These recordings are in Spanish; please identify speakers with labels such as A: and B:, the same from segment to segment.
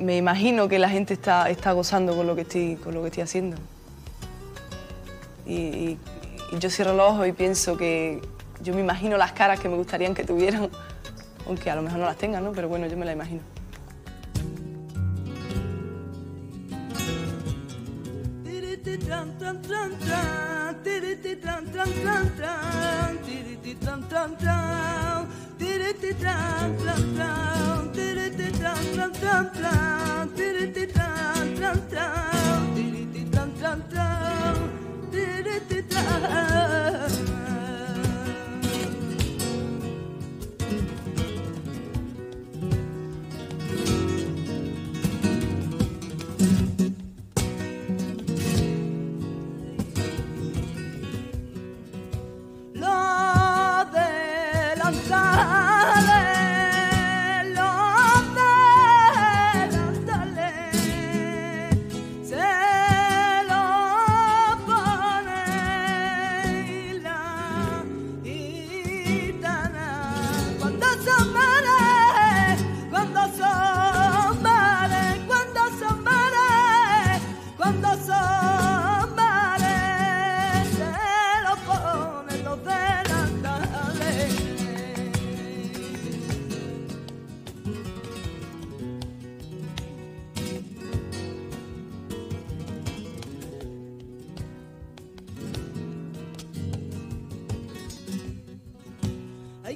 A: me imagino que la gente está, está gozando con lo que estoy, con lo que estoy haciendo. Y, yo cierro los ojos y pienso que yo me imagino las caras que me gustarían que tuvieran, aunque a lo mejor no las tengan, ¿no? Pero bueno, yo me las imagino.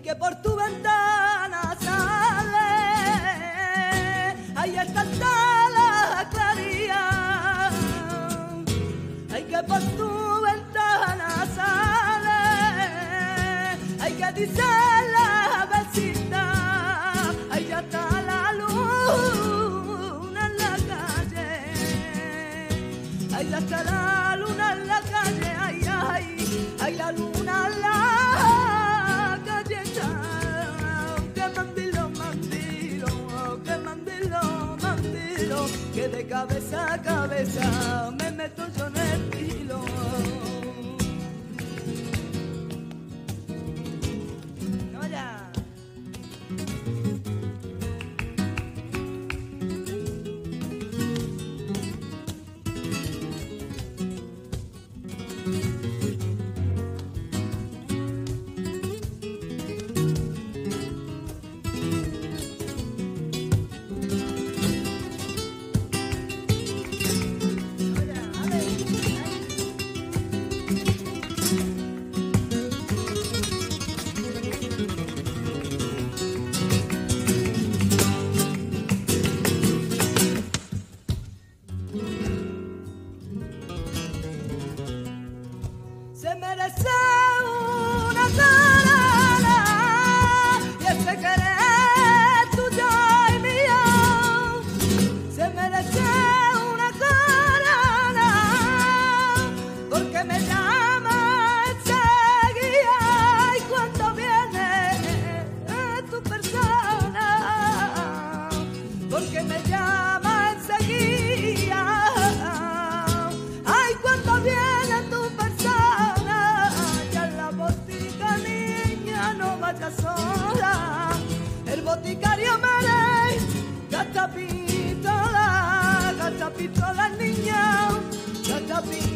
B: Que por tu ventana sale, ahí está la claría. Ay, que por tu ventana sale, ay, que dice la vecina, ahí está la luna en la calle. Ya está la que de cabeza a cabeza me meto yo en el hilo. Se merece el boticario me gasta pistola gasta pistola niña gasta pistola